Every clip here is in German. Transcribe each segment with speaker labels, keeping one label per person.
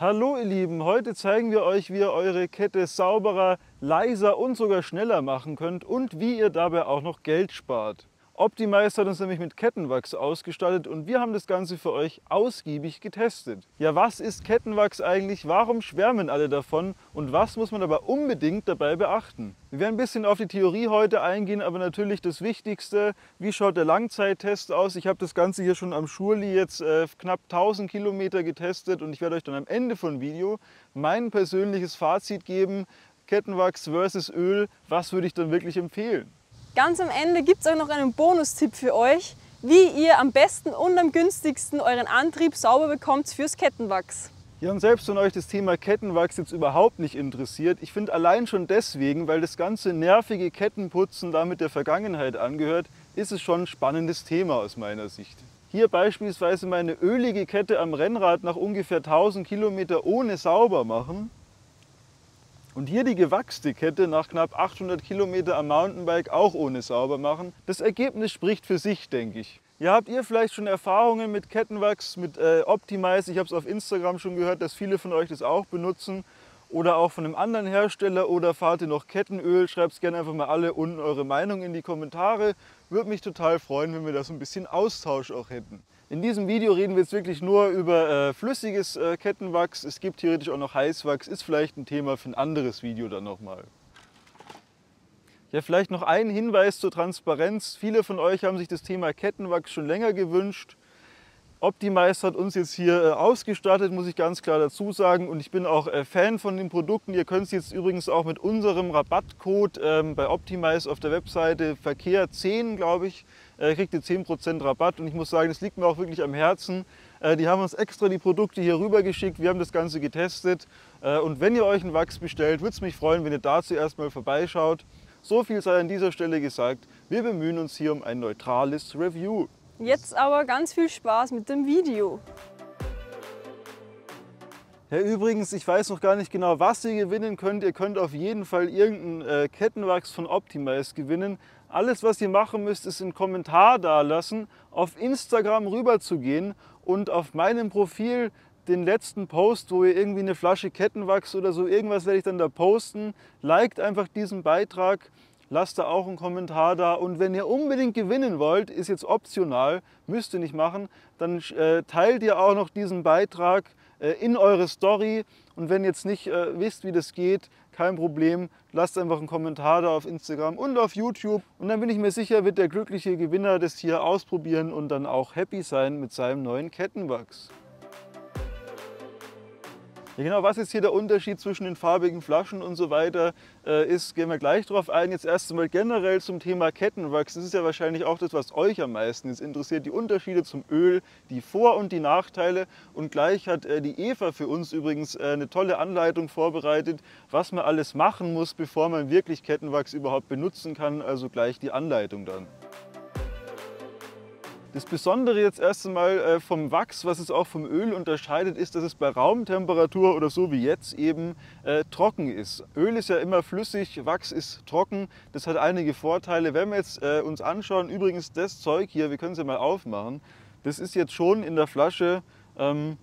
Speaker 1: Hallo ihr Lieben, heute zeigen wir euch, wie ihr eure Kette sauberer, leiser und sogar schneller machen könnt und wie ihr dabei auch noch Geld spart. Optimize hat uns nämlich mit Kettenwachs ausgestattet und wir haben das Ganze für euch ausgiebig getestet. Ja, was ist Kettenwachs eigentlich? Warum schwärmen alle davon? Und was muss man aber unbedingt dabei beachten? Wir werden ein bisschen auf die Theorie heute eingehen, aber natürlich das Wichtigste, wie schaut der Langzeittest aus? Ich habe das Ganze hier schon am Schurli jetzt äh, knapp 1000 Kilometer getestet und ich werde euch dann am Ende von Video mein persönliches Fazit geben. Kettenwachs versus Öl, was würde ich dann wirklich empfehlen?
Speaker 2: Ganz am Ende gibt es auch noch einen Bonustipp für euch, wie ihr am besten und am günstigsten euren Antrieb sauber bekommt fürs Kettenwachs.
Speaker 1: Ja, und selbst wenn euch das Thema Kettenwachs jetzt überhaupt nicht interessiert, ich finde allein schon deswegen, weil das ganze nervige Kettenputzen damit der Vergangenheit angehört, ist es schon ein spannendes Thema aus meiner Sicht. Hier beispielsweise meine ölige Kette am Rennrad nach ungefähr 1000 Kilometer ohne sauber machen und hier die gewachste Kette nach knapp 800 Kilometer am Mountainbike auch ohne sauber machen. Das Ergebnis spricht für sich, denke ich. Ja, habt ihr vielleicht schon Erfahrungen mit Kettenwachs, mit äh, Optimize? Ich habe es auf Instagram schon gehört, dass viele von euch das auch benutzen. Oder auch von einem anderen Hersteller oder fahrt ihr noch Kettenöl? Schreibt es gerne einfach mal alle unten eure Meinung in die Kommentare. Würde mich total freuen, wenn wir da so ein bisschen Austausch auch hätten. In diesem Video reden wir jetzt wirklich nur über äh, flüssiges äh, Kettenwachs. Es gibt theoretisch auch noch Heißwachs, ist vielleicht ein Thema für ein anderes Video dann nochmal. Ja, vielleicht noch ein Hinweis zur Transparenz. Viele von euch haben sich das Thema Kettenwachs schon länger gewünscht. Optimize hat uns jetzt hier äh, ausgestattet, muss ich ganz klar dazu sagen. Und ich bin auch äh, Fan von den Produkten. Ihr könnt es jetzt übrigens auch mit unserem Rabattcode ähm, bei Optimize auf der Webseite Verkehr 10, glaube ich, äh, kriegt ihr 10% Rabatt. Und ich muss sagen, das liegt mir auch wirklich am Herzen. Die haben uns extra die Produkte hier rüber geschickt. Wir haben das Ganze getestet. Und wenn ihr euch einen Wachs bestellt, würde es mich freuen, wenn ihr dazu erstmal vorbeischaut. So viel sei an dieser Stelle gesagt. Wir bemühen uns hier um ein neutrales Review.
Speaker 2: Jetzt aber ganz viel Spaß mit dem Video.
Speaker 1: Ja, übrigens, ich weiß noch gar nicht genau, was ihr gewinnen könnt. Ihr könnt auf jeden Fall irgendeinen äh, Kettenwachs von Optimize gewinnen. Alles, was ihr machen müsst, ist einen Kommentar dalassen, auf Instagram rüber zu gehen und auf meinem Profil den letzten Post, wo ihr irgendwie eine Flasche Kettenwachs oder so, irgendwas werde ich dann da posten. Liked einfach diesen Beitrag lasst da auch einen Kommentar da. Und wenn ihr unbedingt gewinnen wollt, ist jetzt optional, müsst ihr nicht machen, dann äh, teilt ihr auch noch diesen Beitrag äh, in eure Story. Und wenn ihr jetzt nicht äh, wisst, wie das geht, kein Problem, lasst einfach einen Kommentar da auf Instagram und auf YouTube. Und dann bin ich mir sicher, wird der glückliche Gewinner das hier ausprobieren und dann auch happy sein mit seinem neuen Kettenwachs. Ja, genau, was jetzt hier der Unterschied zwischen den farbigen Flaschen und so weiter äh, ist, gehen wir gleich drauf ein. Jetzt erst einmal generell zum Thema Kettenwachs. Das ist ja wahrscheinlich auch das, was euch am meisten jetzt interessiert. Die Unterschiede zum Öl, die Vor- und die Nachteile. Und gleich hat äh, die Eva für uns übrigens äh, eine tolle Anleitung vorbereitet, was man alles machen muss, bevor man wirklich Kettenwachs überhaupt benutzen kann. Also gleich die Anleitung dann. Das Besondere jetzt erst einmal äh, vom Wachs, was es auch vom Öl unterscheidet, ist, dass es bei Raumtemperatur oder so wie jetzt eben äh, trocken ist. Öl ist ja immer flüssig, Wachs ist trocken. Das hat einige Vorteile. Wenn wir jetzt äh, uns anschauen, übrigens das Zeug hier, wir können es ja mal aufmachen, das ist jetzt schon in der Flasche ähm,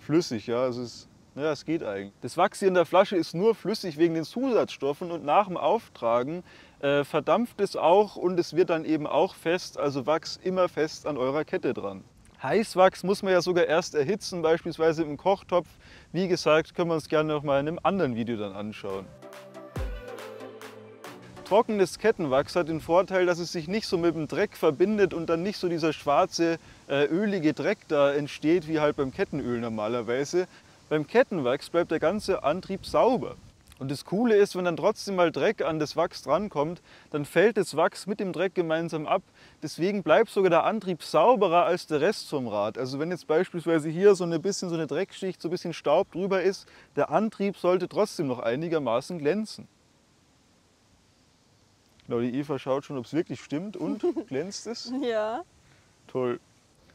Speaker 1: flüssig. Ja? Also es, ja, es geht eigentlich. Das Wachs hier in der Flasche ist nur flüssig wegen den Zusatzstoffen und nach dem Auftragen äh, verdampft es auch und es wird dann eben auch fest, also Wachs immer fest an eurer Kette dran. Heißwachs muss man ja sogar erst erhitzen, beispielsweise im Kochtopf. Wie gesagt, können wir uns gerne noch mal in einem anderen Video dann anschauen. Trockenes Kettenwachs hat den Vorteil, dass es sich nicht so mit dem Dreck verbindet und dann nicht so dieser schwarze, äh, ölige Dreck da entsteht, wie halt beim Kettenöl normalerweise. Beim Kettenwachs bleibt der ganze Antrieb sauber. Und das Coole ist, wenn dann trotzdem mal Dreck an das Wachs drankommt, dann fällt das Wachs mit dem Dreck gemeinsam ab. Deswegen bleibt sogar der Antrieb sauberer als der Rest vom Rad. Also wenn jetzt beispielsweise hier so ein bisschen so eine Dreckschicht, so ein bisschen Staub drüber ist, der Antrieb sollte trotzdem noch einigermaßen glänzen. Genau, die Eva schaut schon, ob es wirklich stimmt und glänzt es?
Speaker 2: Ja.
Speaker 1: Toll.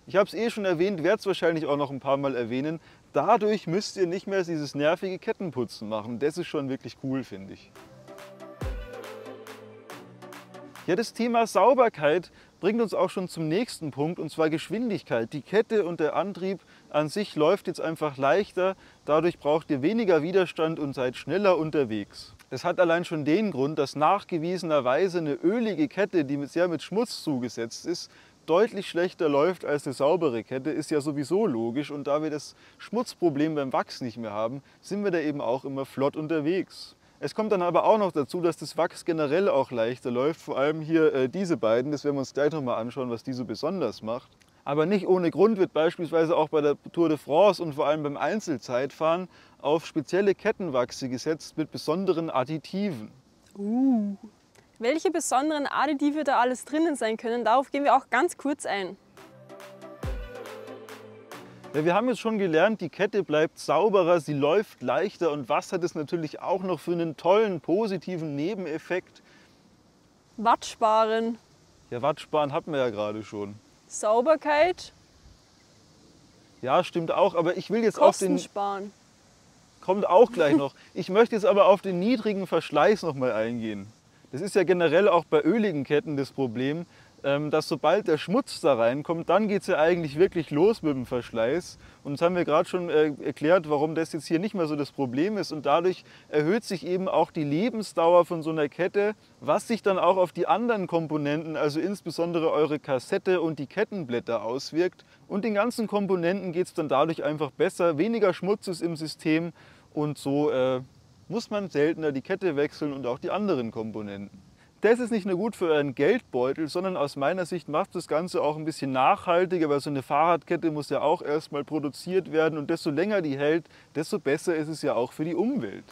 Speaker 1: Ich habe es eh schon erwähnt, werde es wahrscheinlich auch noch ein paar Mal erwähnen. Dadurch müsst ihr nicht mehr dieses nervige Kettenputzen machen. Das ist schon wirklich cool, finde ich. Ja, das Thema Sauberkeit bringt uns auch schon zum nächsten Punkt, und zwar Geschwindigkeit. Die Kette und der Antrieb an sich läuft jetzt einfach leichter, dadurch braucht ihr weniger Widerstand und seid schneller unterwegs. Das hat allein schon den Grund, dass nachgewiesenerweise eine ölige Kette, die sehr mit Schmutz zugesetzt ist, deutlich schlechter läuft als eine saubere Kette, ist ja sowieso logisch. Und da wir das Schmutzproblem beim Wachs nicht mehr haben, sind wir da eben auch immer flott unterwegs. Es kommt dann aber auch noch dazu, dass das Wachs generell auch leichter läuft. Vor allem hier äh, diese beiden, das werden wir uns gleich nochmal anschauen, was die so besonders macht. Aber nicht ohne Grund wird beispielsweise auch bei der Tour de France und vor allem beim Einzelzeitfahren auf spezielle Kettenwachse gesetzt mit besonderen Additiven.
Speaker 2: Uh. Welche besonderen Additive da alles drinnen sein können, darauf gehen wir auch ganz kurz ein.
Speaker 1: Ja, wir haben jetzt schon gelernt, die Kette bleibt sauberer, sie läuft leichter und was hat es natürlich auch noch für einen tollen positiven Nebeneffekt?
Speaker 2: Watt sparen.
Speaker 1: Ja, Watt sparen hatten wir ja gerade schon.
Speaker 2: Sauberkeit.
Speaker 1: Ja, stimmt auch, aber ich will jetzt
Speaker 2: Kosten
Speaker 1: auf den
Speaker 2: sparen.
Speaker 1: kommt auch gleich noch. Ich möchte jetzt aber auf den niedrigen Verschleiß noch mal eingehen. Das ist ja generell auch bei öligen Ketten das Problem, ähm, dass sobald der Schmutz da reinkommt, dann geht es ja eigentlich wirklich los mit dem Verschleiß. Und das haben wir gerade schon äh, erklärt, warum das jetzt hier nicht mehr so das Problem ist. Und dadurch erhöht sich eben auch die Lebensdauer von so einer Kette, was sich dann auch auf die anderen Komponenten, also insbesondere eure Kassette und die Kettenblätter auswirkt. Und den ganzen Komponenten geht es dann dadurch einfach besser, weniger Schmutz ist im System und so äh, muss man seltener die Kette wechseln und auch die anderen Komponenten das ist nicht nur gut für euren Geldbeutel, sondern aus meiner Sicht macht das Ganze auch ein bisschen nachhaltiger, weil so eine Fahrradkette muss ja auch erstmal produziert werden und desto länger die hält, desto besser ist es ja auch für die Umwelt.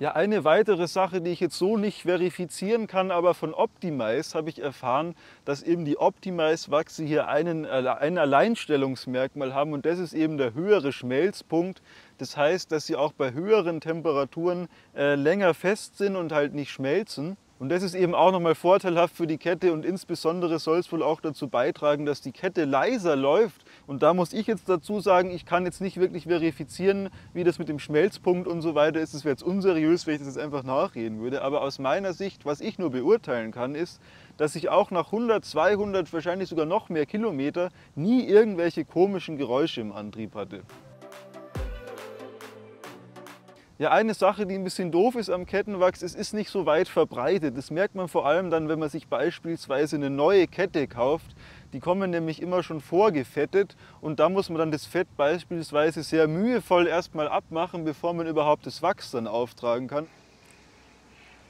Speaker 1: Ja, eine weitere Sache, die ich jetzt so nicht verifizieren kann, aber von Optimize habe ich erfahren, dass eben die Optimize-Wachse hier einen, äh, ein Alleinstellungsmerkmal haben und das ist eben der höhere Schmelzpunkt. Das heißt, dass sie auch bei höheren Temperaturen äh, länger fest sind und halt nicht schmelzen. Und das ist eben auch nochmal vorteilhaft für die Kette und insbesondere soll es wohl auch dazu beitragen, dass die Kette leiser läuft. Und da muss ich jetzt dazu sagen, ich kann jetzt nicht wirklich verifizieren, wie das mit dem Schmelzpunkt und so weiter ist. Das wäre jetzt unseriös, wenn ich das jetzt einfach nachreden würde. Aber aus meiner Sicht, was ich nur beurteilen kann, ist, dass ich auch nach 100, 200, wahrscheinlich sogar noch mehr Kilometer nie irgendwelche komischen Geräusche im Antrieb hatte. Ja, eine Sache, die ein bisschen doof ist am Kettenwachs, es ist nicht so weit verbreitet. Das merkt man vor allem dann, wenn man sich beispielsweise eine neue Kette kauft. Die kommen nämlich immer schon vorgefettet und da muss man dann das Fett beispielsweise sehr mühevoll erstmal abmachen, bevor man überhaupt das Wachs dann auftragen kann.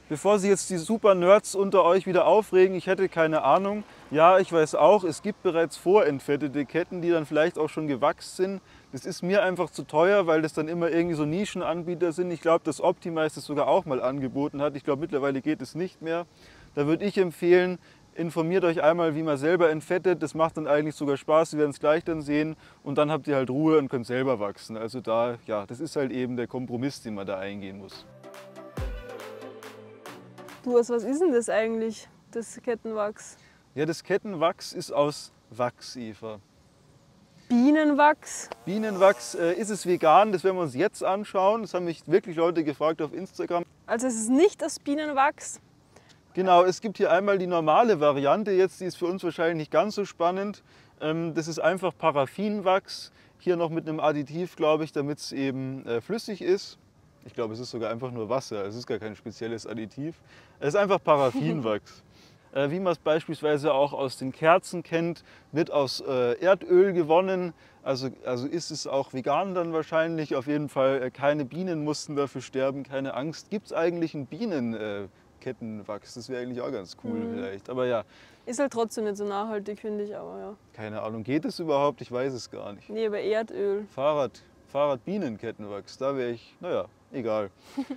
Speaker 1: Bevor Sie jetzt die super Nerds unter euch wieder aufregen, ich hätte keine Ahnung. Ja, ich weiß auch, es gibt bereits vorentfettete Ketten, die dann vielleicht auch schon gewachst sind. Das ist mir einfach zu teuer, weil das dann immer irgendwie so Nischenanbieter sind. Ich glaube, dass Optimize das sogar auch mal angeboten hat. Ich glaube, mittlerweile geht es nicht mehr. Da würde ich empfehlen, informiert euch einmal, wie man selber entfettet. Das macht dann eigentlich sogar Spaß. Sie werden es gleich dann sehen. Und dann habt ihr halt Ruhe und könnt selber wachsen. Also da, ja, das ist halt eben der Kompromiss, den man da eingehen muss.
Speaker 2: Du, was ist denn das eigentlich, das Kettenwachs?
Speaker 1: Ja, das Kettenwachs ist aus Wachs, Eva.
Speaker 2: Bienenwachs.
Speaker 1: Bienenwachs, äh, ist es vegan? Das werden wir uns jetzt anschauen. Das haben mich wirklich Leute gefragt auf Instagram.
Speaker 2: Also es ist nicht das Bienenwachs.
Speaker 1: Genau, es gibt hier einmal die normale Variante jetzt, die ist für uns wahrscheinlich nicht ganz so spannend. Ähm, das ist einfach Paraffinwachs, hier noch mit einem Additiv, glaube ich, damit es eben äh, flüssig ist. Ich glaube, es ist sogar einfach nur Wasser, es ist gar kein spezielles Additiv. Es ist einfach Paraffinwachs. Äh, wie man es beispielsweise auch aus den Kerzen kennt, wird aus äh, Erdöl gewonnen. Also, also ist es auch vegan dann wahrscheinlich. Auf jeden Fall äh, keine Bienen mussten dafür sterben, keine Angst. Gibt es eigentlich einen Bienenkettenwachs? Das wäre eigentlich auch ganz cool mhm. vielleicht. Aber ja.
Speaker 2: Ist halt trotzdem nicht so nachhaltig, finde ich, aber ja.
Speaker 1: Keine Ahnung, geht es überhaupt? Ich weiß es gar nicht.
Speaker 2: Nee, aber Erdöl.
Speaker 1: Fahrrad, Fahrradbienenkettenwachs, da wäre ich, naja, egal.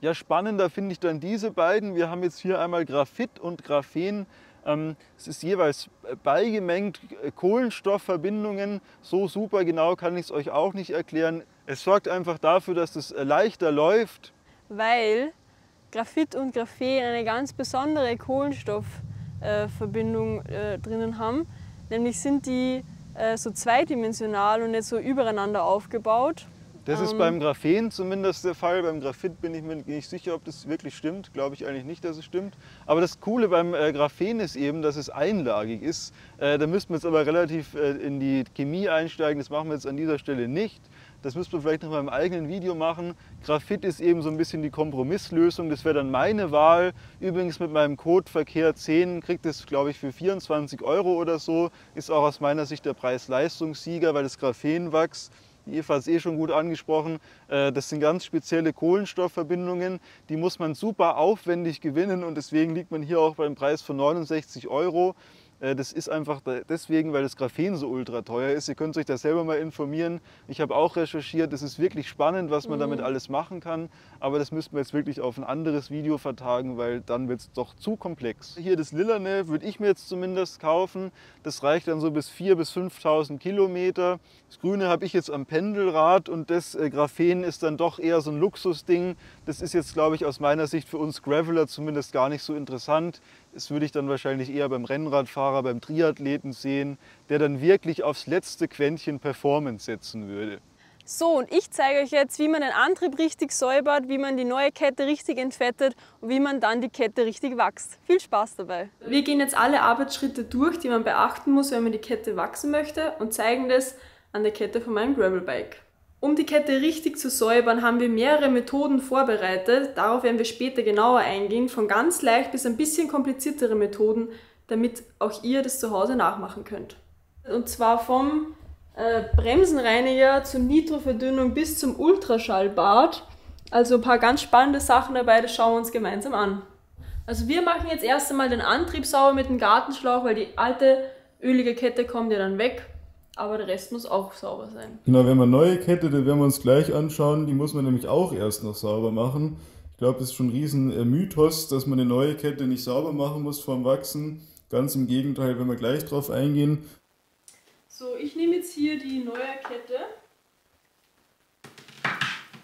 Speaker 1: Ja, spannender finde ich dann diese beiden. Wir haben jetzt hier einmal Graphit und Graphen. Ähm, es ist jeweils beigemengt, äh, Kohlenstoffverbindungen. So super genau kann ich es euch auch nicht erklären. Es sorgt einfach dafür, dass es äh, leichter läuft.
Speaker 2: Weil Graphit und Graphen eine ganz besondere Kohlenstoffverbindung äh, drinnen haben. Nämlich sind die so zweidimensional und nicht so übereinander aufgebaut.
Speaker 1: Das ist
Speaker 2: Ähm,
Speaker 1: beim Graphen zumindest der Fall. Beim Graphit bin ich mir nicht sicher, ob das wirklich stimmt. Glaube ich eigentlich nicht, dass es stimmt. Aber das Coole beim äh, Graphen ist eben, dass es einlagig ist. Äh, da müssten wir jetzt aber relativ äh, in die Chemie einsteigen. Das machen wir jetzt an dieser Stelle nicht. Das müssten wir vielleicht noch mal im eigenen Video machen. Graphit ist eben so ein bisschen die Kompromisslösung. Das wäre dann meine Wahl. Übrigens mit meinem Code Verkehr 10 kriegt es, glaube ich, für 24 Euro oder so. Ist auch aus meiner Sicht der Preis-Leistungssieger, weil das Graphenwachs die Eva es eh schon gut angesprochen. Äh, Das sind ganz spezielle Kohlenstoffverbindungen. Die muss man super aufwendig gewinnen und deswegen liegt man hier auch beim Preis von 69 Euro. Äh, Das ist einfach deswegen, weil das Graphen so ultra teuer ist. Ihr könnt euch da selber mal informieren. Ich habe auch recherchiert. Es ist wirklich spannend, was man damit alles machen kann. Aber das müssten wir jetzt wirklich auf ein anderes Video vertagen, weil dann wird es doch zu komplex. Hier das Lilane würde ich mir jetzt zumindest kaufen. Das reicht dann so bis 4.000 bis 5.000 Kilometer. Das Grüne habe ich jetzt am Pendelrad und das äh, Graphen ist dann doch eher so ein Luxusding. Das ist jetzt, glaube ich, aus meiner Sicht für uns Graveler zumindest gar nicht so interessant. Das würde ich dann wahrscheinlich eher beim Rennradfahrer, beim Triathleten sehen, der dann wirklich aufs letzte Quäntchen Performance setzen würde.
Speaker 2: So, und ich zeige euch jetzt, wie man den Antrieb richtig säubert, wie man die neue Kette richtig entfettet und wie man dann die Kette richtig wachst. Viel Spaß dabei! Wir gehen jetzt alle Arbeitsschritte durch, die man beachten muss, wenn man die Kette wachsen möchte und zeigen das an der Kette von meinem Gravelbike. Um die Kette richtig zu säubern, haben wir mehrere Methoden vorbereitet. Darauf werden wir später genauer eingehen, von ganz leicht bis ein bisschen kompliziertere Methoden, damit auch ihr das zu Hause nachmachen könnt. Und zwar vom äh, Bremsenreiniger zur Nitroverdünnung bis zum Ultraschallbad. Also ein paar ganz spannende Sachen dabei, das schauen wir uns gemeinsam an. Also wir machen jetzt erst einmal den Antrieb sauber mit dem Gartenschlauch, weil die alte ölige Kette kommt ja dann weg. Aber der Rest muss auch sauber sein.
Speaker 3: Genau, wenn man neue Kette, die werden wir uns gleich anschauen. Die muss man nämlich auch erst noch sauber machen. Ich glaube, das ist schon ein riesen äh, Mythos, dass man eine neue Kette nicht sauber machen muss vorm Wachsen. Ganz im Gegenteil, wenn wir gleich drauf eingehen.
Speaker 2: So, ich nehme jetzt hier die neue Kette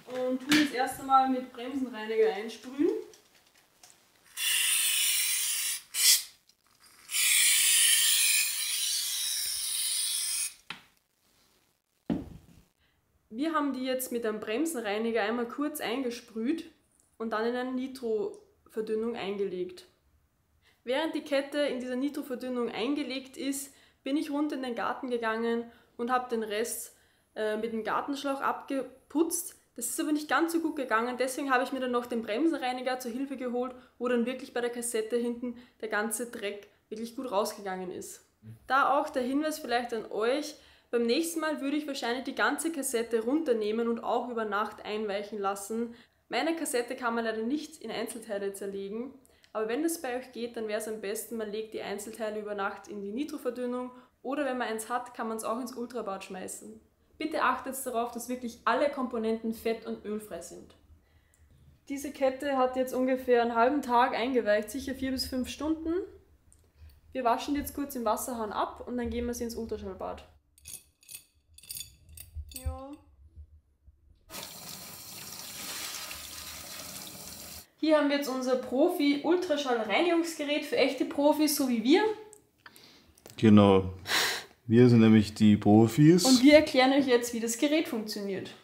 Speaker 2: und tue jetzt erst einmal mit Bremsenreiniger einsprühen. Wir haben die jetzt mit einem Bremsenreiniger einmal kurz eingesprüht und dann in eine Nitroverdünnung eingelegt. Während die Kette in dieser Nitroverdünnung eingelegt ist, bin ich runter in den Garten gegangen und habe den Rest äh, mit dem Gartenschlauch abgeputzt. Das ist aber nicht ganz so gut gegangen, deswegen habe ich mir dann noch den Bremsenreiniger zur Hilfe geholt, wo dann wirklich bei der Kassette hinten der ganze Dreck wirklich gut rausgegangen ist. Da auch der Hinweis vielleicht an euch, beim nächsten Mal würde ich wahrscheinlich die ganze Kassette runternehmen und auch über Nacht einweichen lassen. Meine Kassette kann man leider nicht in Einzelteile zerlegen, aber wenn das bei euch geht, dann wäre es am besten, man legt die Einzelteile über Nacht in die Nitroverdünnung oder wenn man eins hat, kann man es auch ins Ultrabad schmeißen. Bitte achtet darauf, dass wirklich alle Komponenten fett- und ölfrei sind. Diese Kette hat jetzt ungefähr einen halben Tag eingeweicht, sicher vier bis fünf Stunden. Wir waschen die jetzt kurz im Wasserhahn ab und dann gehen wir sie ins Ultraschallbad. Hier haben wir jetzt unser Profi-Ultraschall-Reinigungsgerät für echte Profis, so wie wir.
Speaker 3: Genau. Wir sind nämlich die Profis.
Speaker 2: Und wir erklären euch jetzt, wie das Gerät funktioniert.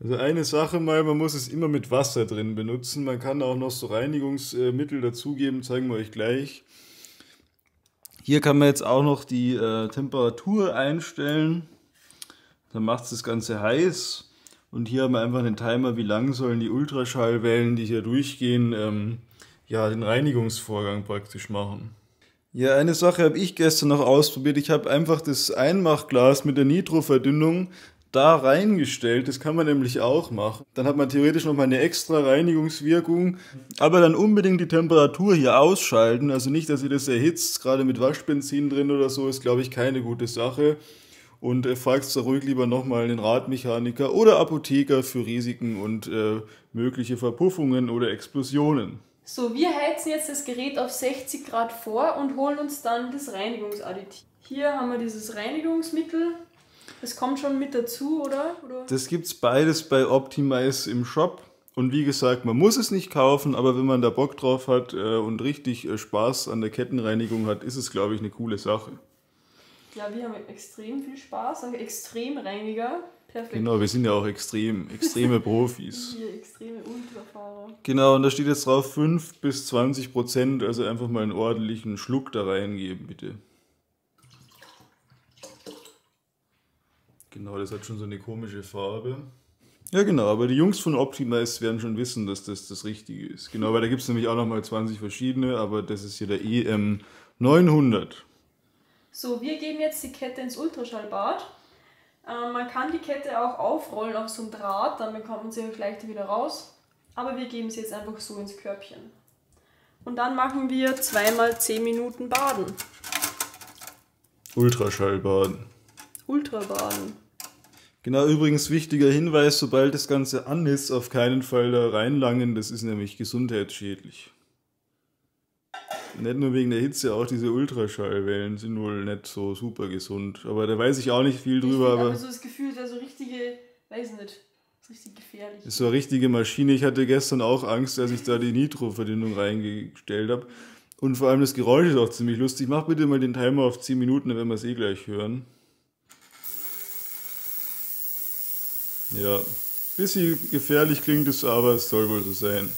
Speaker 3: Also eine Sache mal, man muss es immer mit Wasser drin benutzen. Man kann auch noch so Reinigungsmittel dazugeben, zeigen wir euch gleich. Hier kann man jetzt auch noch die äh, Temperatur einstellen. Dann macht es das Ganze heiß. Und hier haben wir einfach einen Timer, wie lang sollen die Ultraschallwellen, die hier durchgehen, ähm, ja, den Reinigungsvorgang praktisch machen. Ja, eine Sache habe ich gestern noch ausprobiert. Ich habe einfach das Einmachglas mit der Nitroverdünnung da reingestellt. Das kann man nämlich auch machen. Dann hat man theoretisch noch mal eine extra Reinigungswirkung. Aber dann unbedingt die Temperatur hier ausschalten. Also nicht, dass ihr das erhitzt. Gerade mit Waschbenzin drin oder so ist, glaube ich, keine gute Sache. Und äh, fragt da ruhig lieber nochmal den Radmechaniker oder Apotheker für Risiken und äh, mögliche Verpuffungen oder Explosionen.
Speaker 2: So, wir heizen jetzt das Gerät auf 60 Grad vor und holen uns dann das Reinigungsadditiv. Hier haben wir dieses Reinigungsmittel. Das kommt schon mit dazu, oder? oder?
Speaker 3: Das gibt's beides bei Optimize im Shop. Und wie gesagt, man muss es nicht kaufen, aber wenn man da Bock drauf hat äh, und richtig äh, Spaß an der Kettenreinigung hat, ist es, glaube ich, eine coole Sache.
Speaker 2: Ja, wir haben extrem viel Spaß, auch Extremreiniger.
Speaker 3: Perfekt. Genau, wir sind ja auch extrem, extreme Profis.
Speaker 2: Hier, extreme Ultrafahrer.
Speaker 3: Genau, und da steht jetzt drauf 5 bis 20 Prozent, also einfach mal einen ordentlichen Schluck da reingeben, bitte. Genau, das hat schon so eine komische Farbe. Ja, genau, aber die Jungs von Optimize werden schon wissen, dass das das Richtige ist. Genau, weil da gibt es nämlich auch nochmal 20 verschiedene, aber das ist hier der EM 900.
Speaker 2: So, wir geben jetzt die Kette ins Ultraschallbad. Ähm, man kann die Kette auch aufrollen auf so ein Draht, dann bekommt man sie auch leichter wieder raus. Aber wir geben sie jetzt einfach so ins Körbchen. Und dann machen wir zweimal 10 Minuten Baden.
Speaker 3: Ultraschallbaden.
Speaker 2: Ultrabaden.
Speaker 3: Genau, übrigens wichtiger Hinweis, sobald das Ganze an ist, auf keinen Fall da reinlangen, das ist nämlich gesundheitsschädlich. Nicht nur wegen der Hitze, auch diese Ultraschallwellen sind wohl nicht so super gesund. Aber da weiß ich auch nicht viel drüber.
Speaker 2: Ich aber so das Gefühl, da so richtige, weiß nicht, richtig gefährlich.
Speaker 3: Das ist so eine richtige Maschine. Ich hatte gestern auch Angst, als ich da die Nitro-Verdünnung reingestellt habe. Und vor allem das Geräusch ist auch ziemlich lustig. Mach bitte mal den Timer auf 10 Minuten, dann werden wir es eh gleich hören. Ja, bisschen gefährlich klingt es, aber es soll wohl so sein.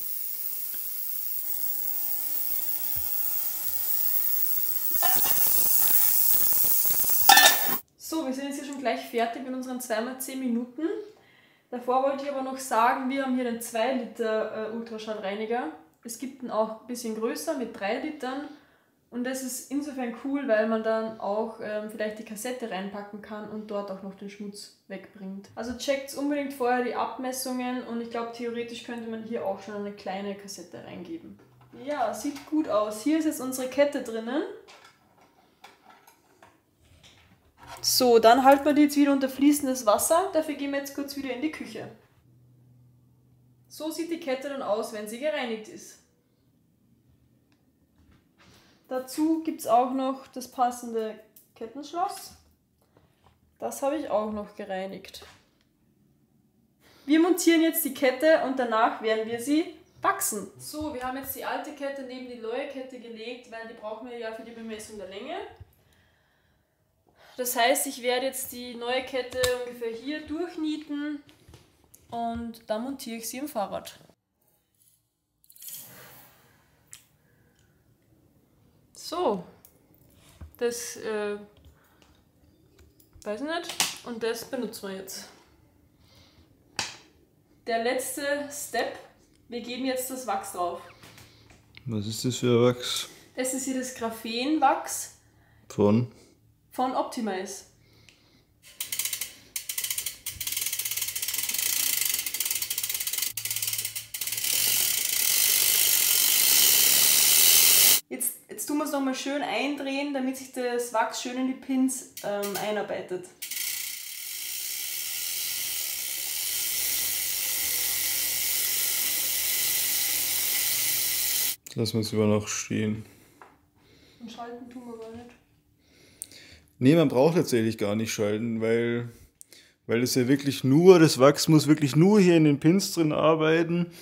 Speaker 2: So, wir sind jetzt hier schon gleich fertig mit unseren 2x10 Minuten. Davor wollte ich aber noch sagen, wir haben hier den 2 Liter äh, Ultraschallreiniger. Es gibt ihn auch ein bisschen größer mit 3 Litern. Und das ist insofern cool, weil man dann auch ähm, vielleicht die Kassette reinpacken kann und dort auch noch den Schmutz wegbringt. Also checkt unbedingt vorher die Abmessungen und ich glaube, theoretisch könnte man hier auch schon eine kleine Kassette reingeben. Ja, sieht gut aus. Hier ist jetzt unsere Kette drinnen. So, dann halten wir die jetzt wieder unter fließendes Wasser. Dafür gehen wir jetzt kurz wieder in die Küche. So sieht die Kette dann aus, wenn sie gereinigt ist. Dazu gibt es auch noch das passende Kettenschloss. Das habe ich auch noch gereinigt. Wir montieren jetzt die Kette und danach werden wir sie wachsen. So, wir haben jetzt die alte Kette neben die neue Kette gelegt, weil die brauchen wir ja für die Bemessung der Länge. Das heißt, ich werde jetzt die neue Kette ungefähr hier durchnieten und dann montiere ich sie im Fahrrad. So, das äh, weiß ich nicht und das benutzen wir jetzt. Der letzte Step, wir geben jetzt das Wachs drauf.
Speaker 3: Was ist das für ein Wachs?
Speaker 2: Das ist hier das Graphenwachs.
Speaker 3: Von?
Speaker 2: Von Optimize. Jetzt, jetzt tun wir es nochmal schön eindrehen, damit sich das Wachs schön in die Pins ähm, einarbeitet.
Speaker 3: Lassen wir es über noch stehen.
Speaker 2: Und schalten tun wir gar nicht.
Speaker 3: Nee, man braucht tatsächlich gar nicht schalten, weil, weil es ja wirklich nur, das Wachs muss wirklich nur hier in den Pins drin arbeiten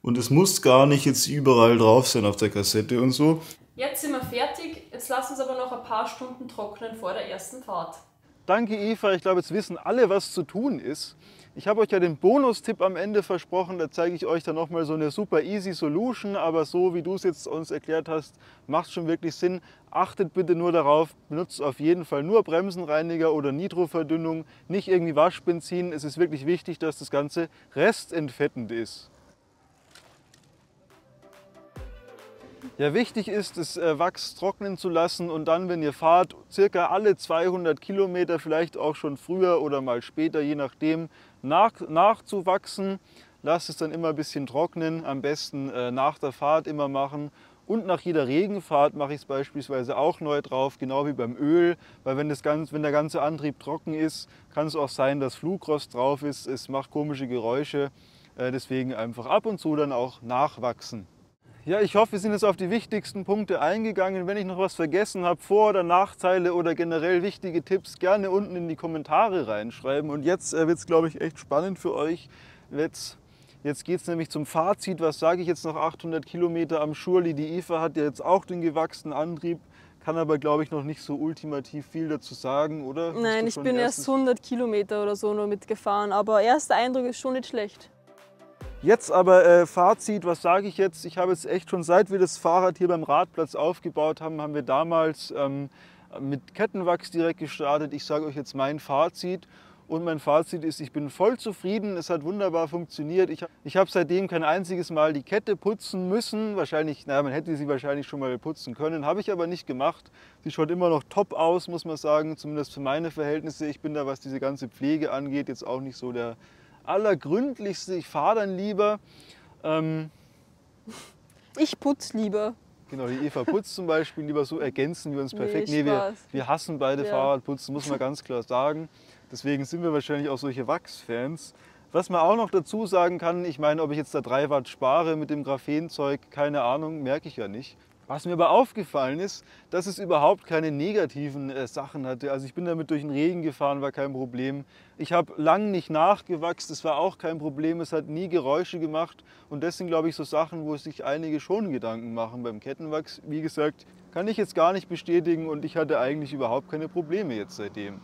Speaker 3: und es muss gar nicht jetzt überall drauf sein auf der Kassette und so.
Speaker 2: Jetzt sind wir fertig, jetzt lassen wir es aber noch ein paar Stunden trocknen vor der ersten Fahrt.
Speaker 1: Danke Eva, ich glaube jetzt wissen alle, was zu tun ist. Ich habe euch ja den Bonustipp am Ende versprochen, da zeige ich euch dann nochmal so eine super easy Solution, aber so wie du es jetzt uns erklärt hast, macht es schon wirklich Sinn. Achtet bitte nur darauf, benutzt auf jeden Fall nur Bremsenreiniger oder Nitroverdünnung, nicht irgendwie Waschbenzin. Es ist wirklich wichtig, dass das Ganze restentfettend ist. Ja, wichtig ist, das äh, Wachs trocknen zu lassen und dann, wenn ihr fahrt, circa alle 200 Kilometer, vielleicht auch schon früher oder mal später, je nachdem, nach, nachzuwachsen. Lasst es dann immer ein bisschen trocknen, am besten äh, nach der Fahrt immer machen. Und nach jeder Regenfahrt mache ich es beispielsweise auch neu drauf, genau wie beim Öl, weil wenn, das ganz, wenn der ganze Antrieb trocken ist, kann es auch sein, dass Flugrost drauf ist. Es macht komische Geräusche, äh, deswegen einfach ab und zu dann auch nachwachsen. Ja, ich hoffe, wir sind jetzt auf die wichtigsten Punkte eingegangen. Wenn ich noch was vergessen habe, Vor- oder Nachteile oder generell wichtige Tipps, gerne unten in die Kommentare reinschreiben. Und jetzt äh, wird es, glaube ich, echt spannend für euch. Jetzt, jetzt geht es nämlich zum Fazit. Was sage ich jetzt noch 800 Kilometer am Schurli? Die Eva hat ja jetzt auch den gewachsenen Antrieb kann aber, glaube ich, noch nicht so ultimativ viel dazu sagen, oder?
Speaker 2: Nein, ich bin erst
Speaker 1: erstes-
Speaker 2: 100 Kilometer oder so nur mitgefahren, aber erster Eindruck ist schon nicht schlecht.
Speaker 1: Jetzt aber äh, Fazit, was sage ich jetzt? Ich habe jetzt echt schon seit wir das Fahrrad hier beim Radplatz aufgebaut haben, haben wir damals ähm, mit Kettenwachs direkt gestartet. Ich sage euch jetzt mein Fazit. Und mein Fazit ist, ich bin voll zufrieden. Es hat wunderbar funktioniert. Ich, ich habe seitdem kein einziges Mal die Kette putzen müssen. Wahrscheinlich, naja, man hätte sie wahrscheinlich schon mal putzen können. Habe ich aber nicht gemacht. Sie schaut immer noch top aus, muss man sagen. Zumindest für meine Verhältnisse. Ich bin da, was diese ganze Pflege angeht, jetzt auch nicht so der allergründlichste. Ich fahre dann lieber. Ähm,
Speaker 2: Ich putz lieber.
Speaker 1: Genau, die Eva putzt zum Beispiel, lieber so ergänzen wir uns
Speaker 2: Nee,
Speaker 1: perfekt. Nee, wir,
Speaker 2: Spaß.
Speaker 1: wir hassen beide
Speaker 2: Ja.
Speaker 1: Fahrradputzen, muss man ganz klar sagen. Deswegen sind wir wahrscheinlich auch solche Wachsfans. Was man auch noch dazu sagen kann, ich meine, ob ich jetzt da 3 Watt spare mit dem Graphenzeug, keine Ahnung, merke ich ja nicht. Was mir aber aufgefallen ist, dass es überhaupt keine negativen äh, Sachen hatte. Also ich bin damit durch den Regen gefahren, war kein Problem. Ich habe lang nicht nachgewachsen, das war auch kein Problem. Es hat nie Geräusche gemacht. Und das sind, glaube ich, so Sachen, wo sich einige schon Gedanken machen beim Kettenwachs. Wie gesagt, kann ich jetzt gar nicht bestätigen und ich hatte eigentlich überhaupt keine Probleme jetzt seitdem.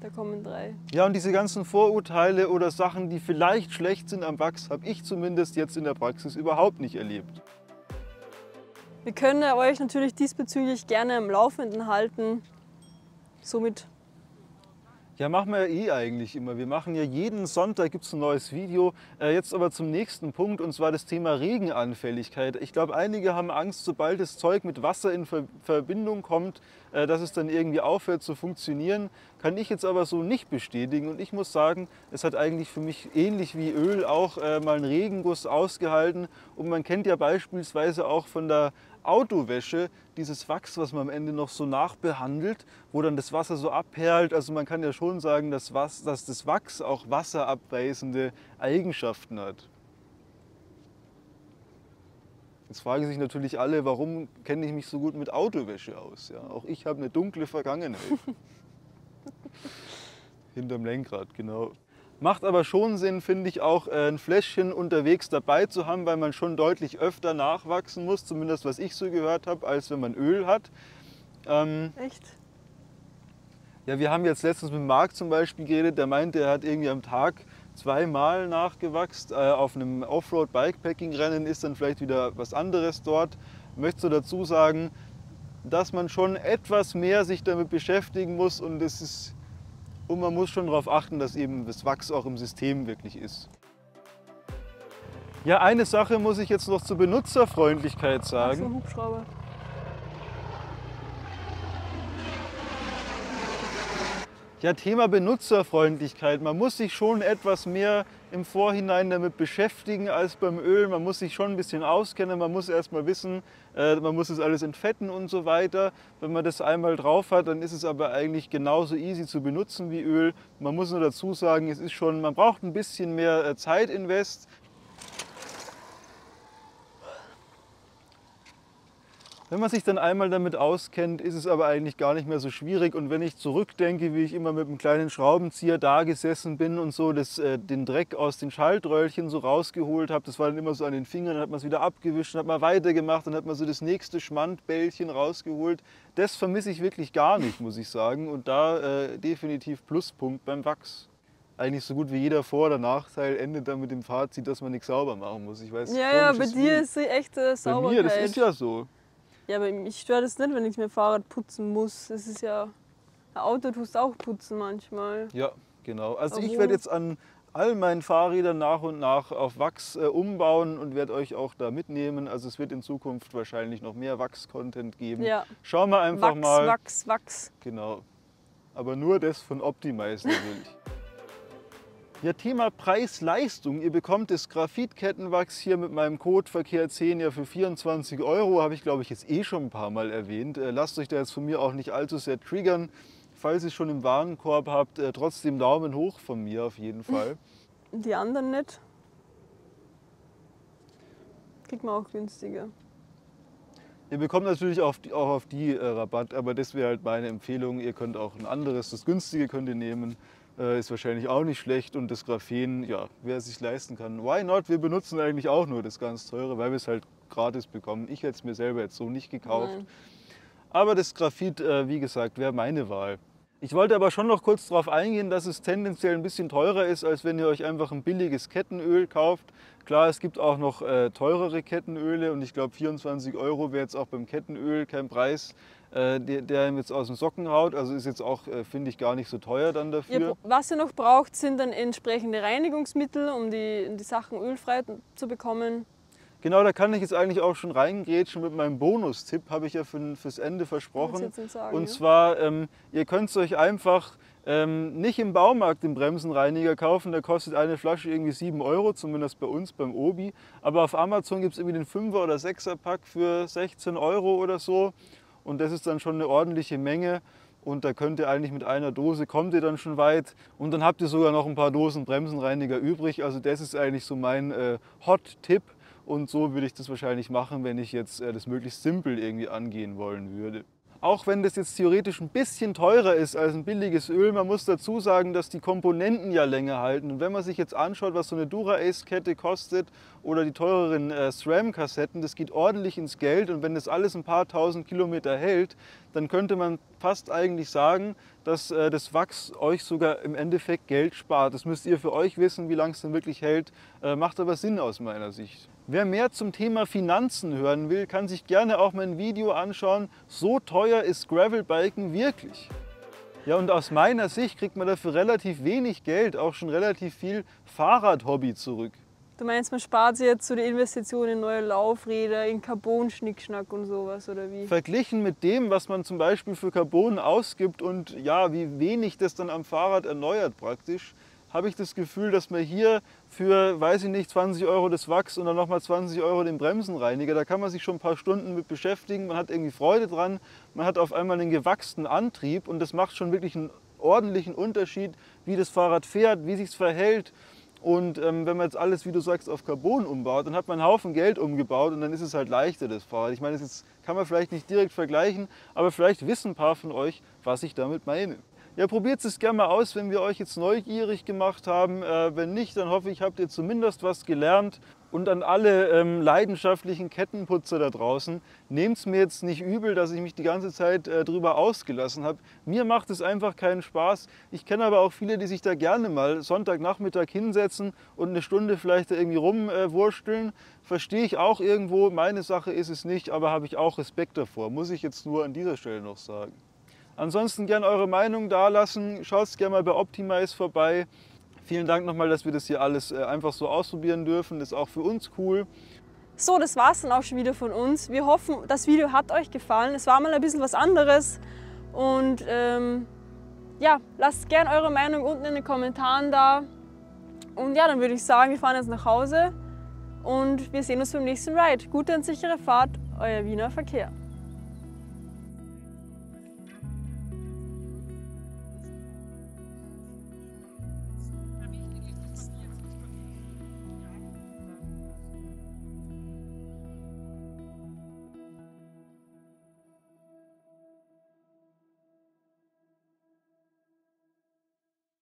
Speaker 2: Da kommen drei.
Speaker 1: Ja, und diese ganzen Vorurteile oder Sachen, die vielleicht schlecht sind am Wachs, habe ich zumindest jetzt in der Praxis überhaupt nicht erlebt.
Speaker 2: Wir können euch natürlich diesbezüglich gerne am Laufenden halten. Somit
Speaker 1: Ja, machen wir ja eh eigentlich immer. Wir machen ja jeden Sonntag gibt's ein neues Video. Äh, jetzt aber zum nächsten Punkt und zwar das Thema Regenanfälligkeit. Ich glaube, einige haben Angst, sobald das Zeug mit Wasser in Ver Verbindung kommt, äh, dass es dann irgendwie aufhört zu funktionieren. Kann ich jetzt aber so nicht bestätigen und ich muss sagen, es hat eigentlich für mich ähnlich wie Öl auch äh, mal einen Regenguss ausgehalten und man kennt ja beispielsweise auch von der Autowäsche dieses Wachs, was man am Ende noch so nachbehandelt, wo dann das Wasser so abperlt. Also man kann ja schon sagen, dass, was, dass das Wachs auch wasserabweisende Eigenschaften hat. Jetzt fragen sich natürlich alle, warum kenne ich mich so gut mit Autowäsche aus? Ja, auch ich habe eine dunkle Vergangenheit. Hinterm Lenkrad, genau. Macht aber schon Sinn, finde ich, auch äh, ein Fläschchen unterwegs dabei zu haben, weil man schon deutlich öfter nachwachsen muss, zumindest was ich so gehört habe, als wenn man Öl hat. Ähm,
Speaker 2: echt.
Speaker 1: ja, wir haben jetzt letztens mit Marc zum Beispiel geredet, der meinte, er hat irgendwie am Tag zweimal nachgewachst. Äh, auf einem Offroad-Bikepacking-Rennen ist dann vielleicht wieder was anderes dort. Möchtest du dazu sagen, dass man schon etwas mehr sich damit beschäftigen muss und es ist und man muss schon darauf achten, dass eben das Wachs auch im System wirklich ist. Ja, eine Sache muss ich jetzt noch zur Benutzerfreundlichkeit
Speaker 2: So
Speaker 1: sagen.
Speaker 2: ein Hubschrauber.
Speaker 1: Ja, Thema Benutzerfreundlichkeit. Man muss sich schon etwas mehr im Vorhinein damit beschäftigen als beim Öl. Man muss sich schon ein bisschen auskennen. Man muss erst mal wissen, äh, man muss es alles entfetten und so weiter. Wenn man das einmal drauf hat, dann ist es aber eigentlich genauso easy zu benutzen wie Öl. Man muss nur dazu sagen, es ist schon, man braucht ein bisschen mehr äh, Zeitinvest. Wenn man sich dann einmal damit auskennt, ist es aber eigentlich gar nicht mehr so schwierig. Und wenn ich zurückdenke, wie ich immer mit einem kleinen Schraubenzieher da gesessen bin und so das, äh, den Dreck aus den Schaltröllchen so rausgeholt habe, das war dann immer so an den Fingern, dann hat man es wieder abgewischt, dann hat man weitergemacht, dann hat man so das nächste Schmandbällchen rausgeholt. Das vermisse ich wirklich gar nicht, muss ich sagen. Und da äh, definitiv Pluspunkt beim Wachs. Eigentlich so gut wie jeder Vor- oder Nachteil endet dann mit dem Fazit, dass man nichts sauber machen muss. Ich weiß,
Speaker 2: Ja, ja, bei dir ist sie echte
Speaker 1: Bei
Speaker 2: Sauberkeit.
Speaker 1: mir, das ist ja so.
Speaker 2: Ja, aber mich stört es nicht, wenn ich mir Fahrrad putzen muss. Das ist ja. Ein Auto tust auch putzen manchmal.
Speaker 1: Ja, genau. Also ich
Speaker 2: Obwohl-
Speaker 1: werde jetzt an all meinen Fahrrädern nach und nach auf Wachs äh, umbauen und werde euch auch da mitnehmen. Also es wird in Zukunft wahrscheinlich noch mehr Wachs-Content geben.
Speaker 2: Ja.
Speaker 1: Schauen wir einfach
Speaker 2: Wachs,
Speaker 1: mal.
Speaker 2: Wachs, Wachs.
Speaker 1: Genau. Aber nur das von Optimize natürlich. Ja, Thema Preis-Leistung. Ihr bekommt das Graphitkettenwachs hier mit meinem Code Verkehr10 ja für 24 Euro. Habe ich, glaube ich, jetzt eh schon ein paar Mal erwähnt. Äh, lasst euch da jetzt von mir auch nicht allzu sehr triggern. Falls ihr es schon im Warenkorb habt, äh, trotzdem Daumen hoch von mir auf jeden Fall.
Speaker 2: Die anderen nicht. Kriegt man auch günstiger.
Speaker 1: Ihr bekommt natürlich auch, die- auch auf die äh, Rabatt, aber das wäre halt meine Empfehlung. Ihr könnt auch ein anderes, das günstige könnt ihr nehmen. Äh, ist wahrscheinlich auch nicht schlecht und das Graphen, ja, wer es sich leisten kann. Why not? Wir benutzen eigentlich auch nur das ganz teure, weil wir es halt gratis bekommen. Ich hätte es mir selber jetzt so nicht gekauft.
Speaker 2: Nein.
Speaker 1: Aber das Graphit, äh, wie gesagt, wäre meine Wahl. Ich wollte aber schon noch kurz darauf eingehen, dass es tendenziell ein bisschen teurer ist, als wenn ihr euch einfach ein billiges Kettenöl kauft. Klar, es gibt auch noch äh, teurere Kettenöle und ich glaube 24 Euro wäre jetzt auch beim Kettenöl kein Preis, äh, der, der ihm jetzt aus den Socken haut. Also ist jetzt auch, äh, finde ich, gar nicht so teuer dann dafür.
Speaker 2: Ihr, was ihr noch braucht, sind dann entsprechende Reinigungsmittel, um die, die Sachen ölfrei zu bekommen.
Speaker 1: Genau, da kann ich jetzt eigentlich auch schon reingrätschen mit meinem Bonustipp, habe ich ja für, fürs Ende versprochen.
Speaker 2: Sagen,
Speaker 1: und zwar, ähm, ihr könnt es euch einfach ähm, nicht im Baumarkt den Bremsenreiniger kaufen, der kostet eine Flasche irgendwie 7 Euro, zumindest bei uns beim Obi. Aber auf Amazon gibt es irgendwie den 5er oder 6er Pack für 16 Euro oder so. Und das ist dann schon eine ordentliche Menge. Und da könnt ihr eigentlich mit einer Dose, kommt ihr dann schon weit. Und dann habt ihr sogar noch ein paar Dosen Bremsenreiniger übrig. Also das ist eigentlich so mein äh, Hot-Tipp. Und so würde ich das wahrscheinlich machen, wenn ich jetzt äh, das möglichst simpel irgendwie angehen wollen würde. Auch wenn das jetzt theoretisch ein bisschen teurer ist als ein billiges Öl, man muss dazu sagen, dass die Komponenten ja länger halten. Und wenn man sich jetzt anschaut, was so eine Dura-Ace-Kette kostet oder die teureren äh, SRAM-Kassetten, das geht ordentlich ins Geld. Und wenn das alles ein paar tausend Kilometer hält, dann könnte man fast eigentlich sagen, dass äh, das Wachs euch sogar im Endeffekt Geld spart. Das müsst ihr für euch wissen, wie lange es denn wirklich hält. Äh, macht aber Sinn aus meiner Sicht. Wer mehr zum Thema Finanzen hören will, kann sich gerne auch mein Video anschauen. So teuer ist Gravelbiken wirklich. Ja, und aus meiner Sicht kriegt man dafür relativ wenig Geld, auch schon relativ viel Fahrradhobby zurück.
Speaker 2: Du meinst, man spart sich jetzt so die Investitionen in neue Laufräder, in Carbon-Schnickschnack und sowas, oder wie?
Speaker 1: Verglichen mit dem, was man zum Beispiel für Carbon ausgibt und ja, wie wenig das dann am Fahrrad erneuert praktisch, habe ich das Gefühl, dass man hier für, weiß ich nicht, 20 Euro das Wachs und dann nochmal 20 Euro den Bremsenreiniger, da kann man sich schon ein paar Stunden mit beschäftigen, man hat irgendwie Freude dran, man hat auf einmal einen gewachsenen Antrieb und das macht schon wirklich einen ordentlichen Unterschied, wie das Fahrrad fährt, wie sich es verhält. Und ähm, wenn man jetzt alles, wie du sagst, auf Carbon umbaut, dann hat man einen Haufen Geld umgebaut und dann ist es halt leichter, das Fahrrad. Ich meine, das kann man vielleicht nicht direkt vergleichen, aber vielleicht wissen ein paar von euch, was ich damit meine. Ja, probiert es gerne mal aus, wenn wir euch jetzt neugierig gemacht haben. Äh, wenn nicht, dann hoffe ich, habt ihr zumindest was gelernt. Und an alle ähm, leidenschaftlichen Kettenputzer da draußen, nehmt es mir jetzt nicht übel, dass ich mich die ganze Zeit äh, drüber ausgelassen habe. Mir macht es einfach keinen Spaß. Ich kenne aber auch viele, die sich da gerne mal Sonntagnachmittag hinsetzen und eine Stunde vielleicht da irgendwie rumwursteln. Äh, Verstehe ich auch irgendwo. Meine Sache ist es nicht, aber habe ich auch Respekt davor. Muss ich jetzt nur an dieser Stelle noch sagen. Ansonsten gerne eure Meinung da lassen. Schaut gerne mal bei Optimize vorbei. Vielen Dank nochmal, dass wir das hier alles äh, einfach so ausprobieren dürfen. Das ist auch für uns cool.
Speaker 2: So, das war es dann auch schon wieder von uns. Wir hoffen, das Video hat euch gefallen. Es war mal ein bisschen was anderes. Und ähm, ja, lasst gerne eure Meinung unten in den Kommentaren da. Und ja, dann würde ich sagen, wir fahren jetzt nach Hause und wir sehen uns beim nächsten Ride. Gute und sichere Fahrt, euer Wiener Verkehr.